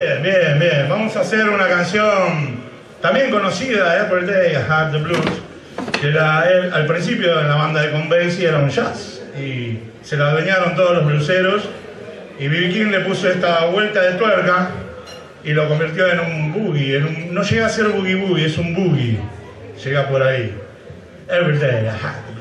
Bien, bien, bien. Vamos a hacer una canción también conocida, Every Day I the Blues, que la- él, al principio en la banda de Convency era un jazz y se la adueñaron todos los bluseros y B.B. King le puso esta vuelta de tuerca y lo convirtió en un boogie. no llega a ser boogie boogie, es un boogie. Llega por ahí. Every Day I.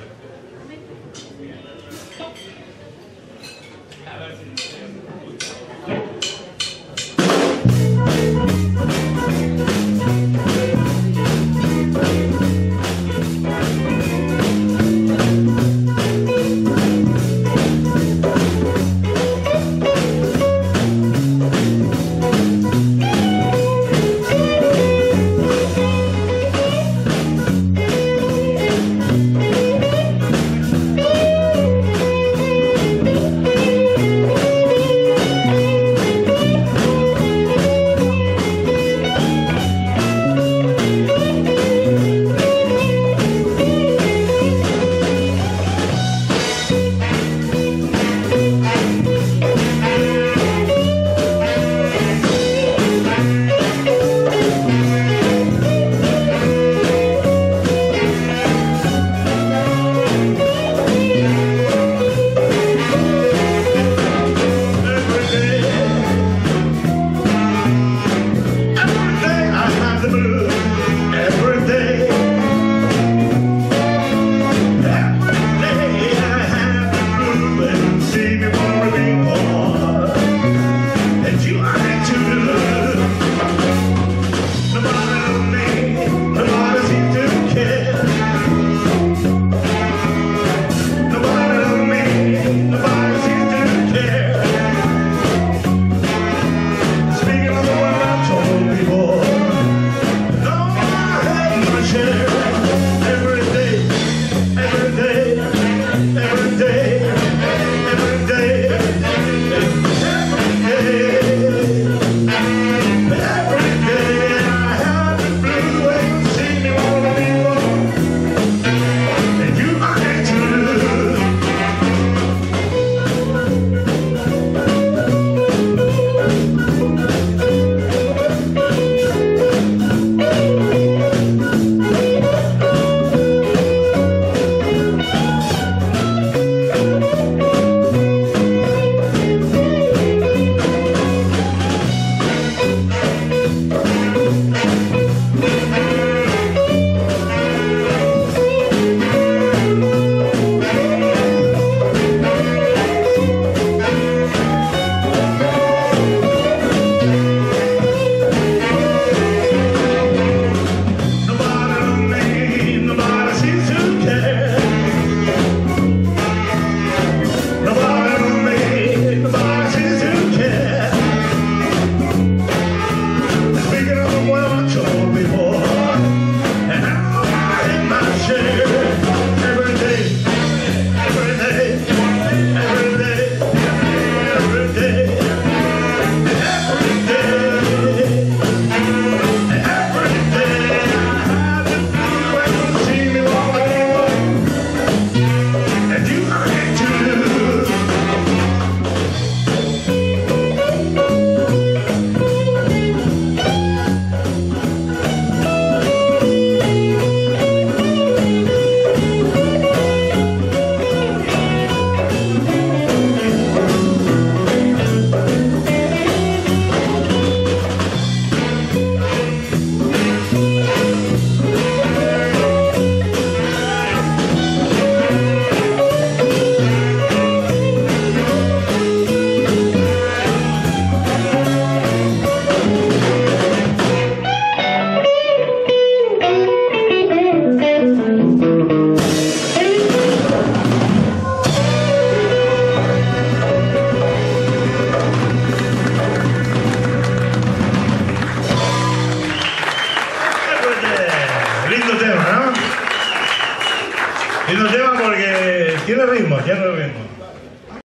tiene ritmo, tiene ritmo.